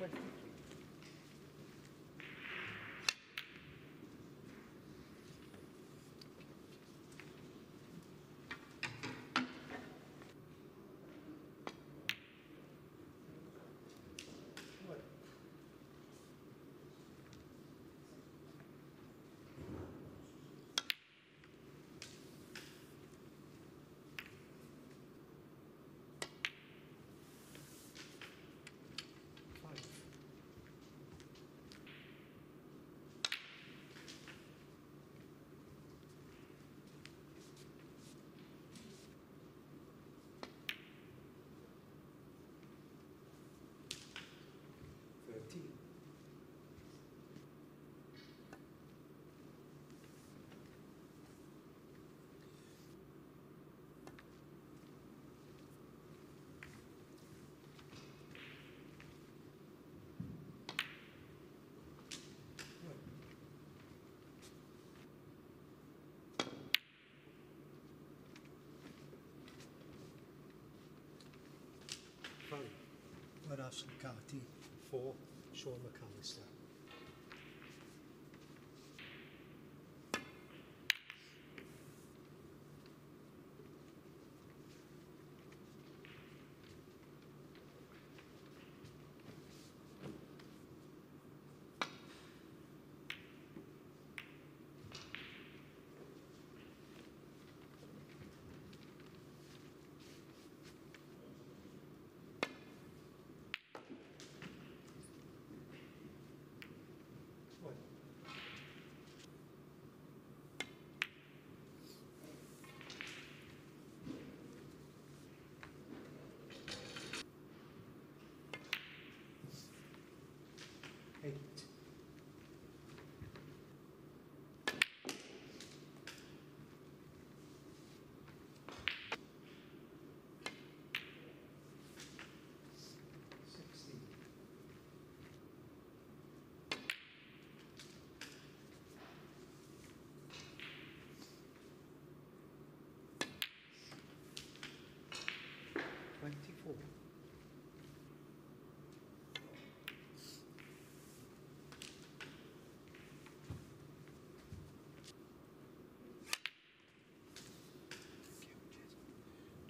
West. Ashley. Four, Sean McAllister.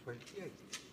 28.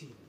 Martini.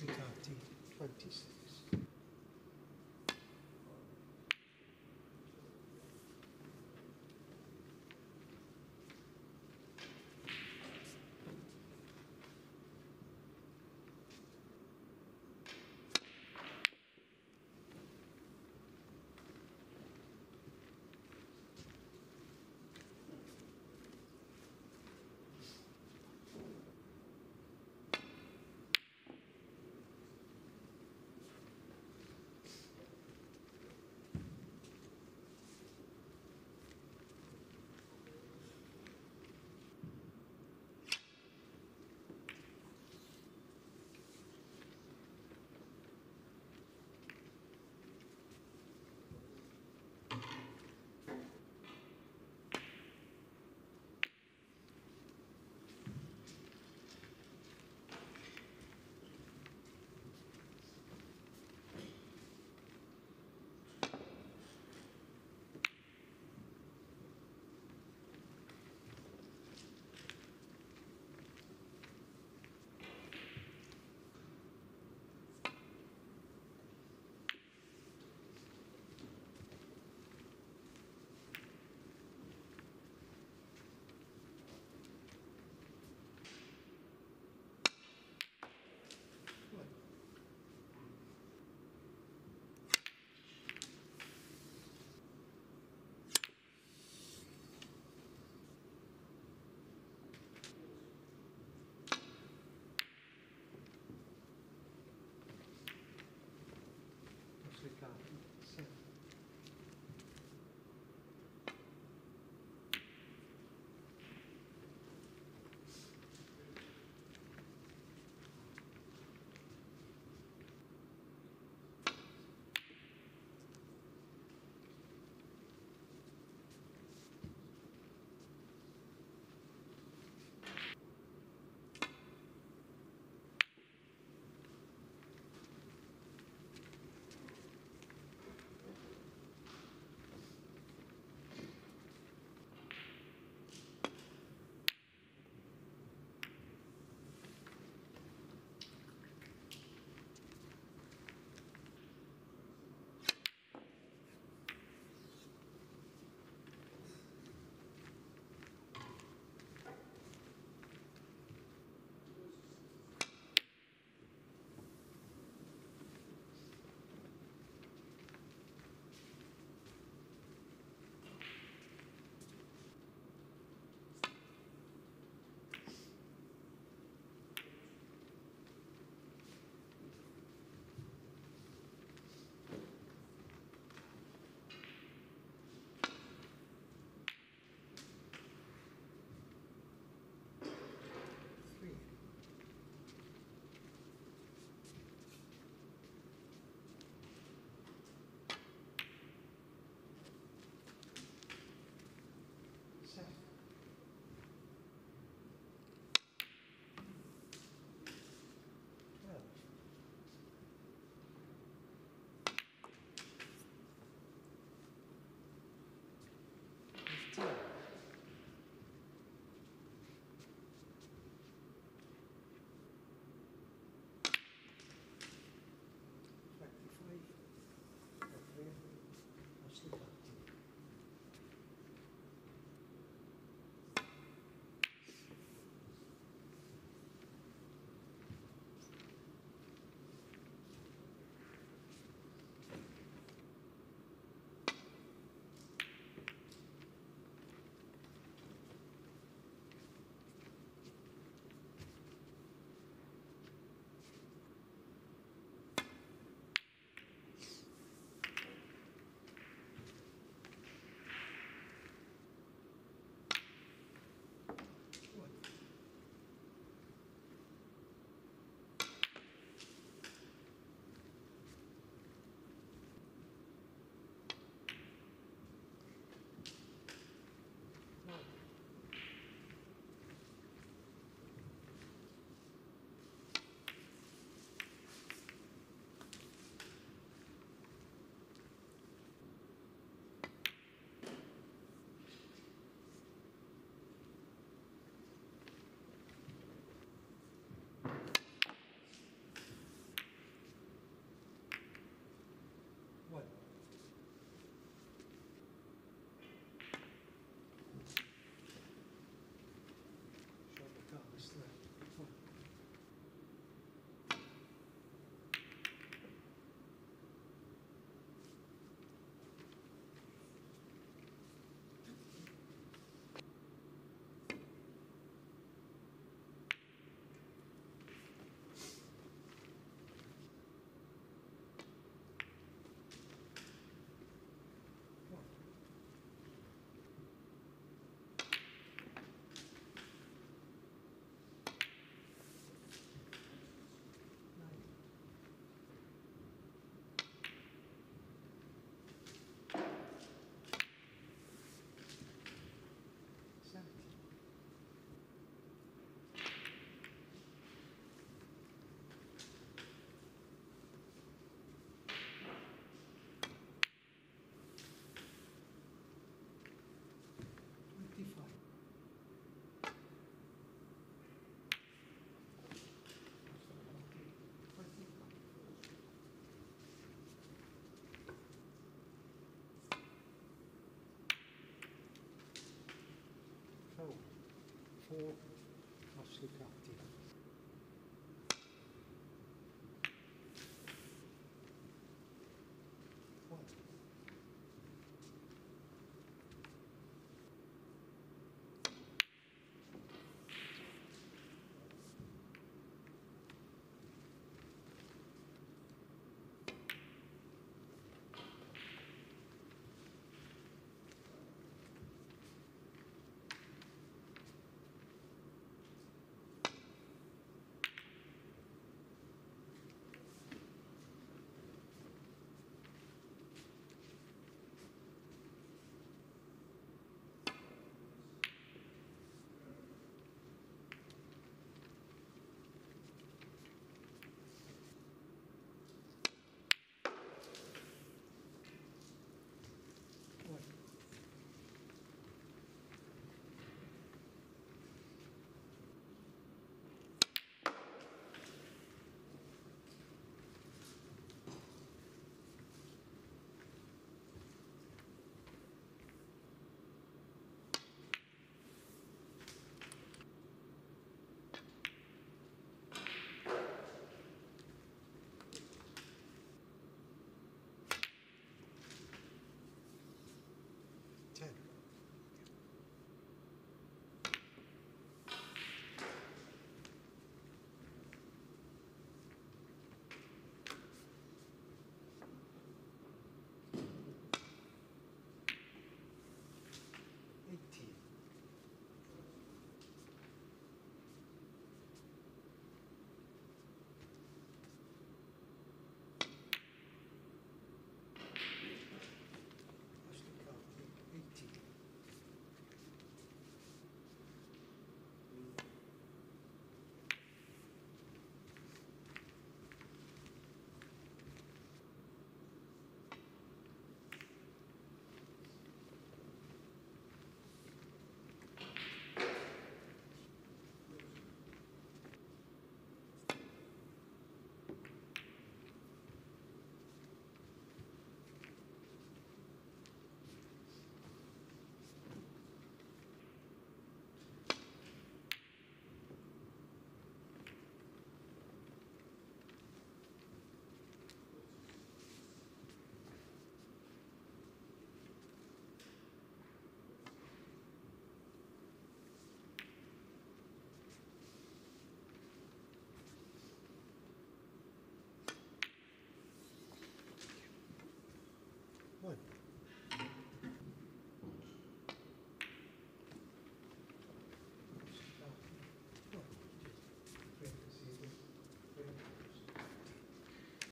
20, 20. 그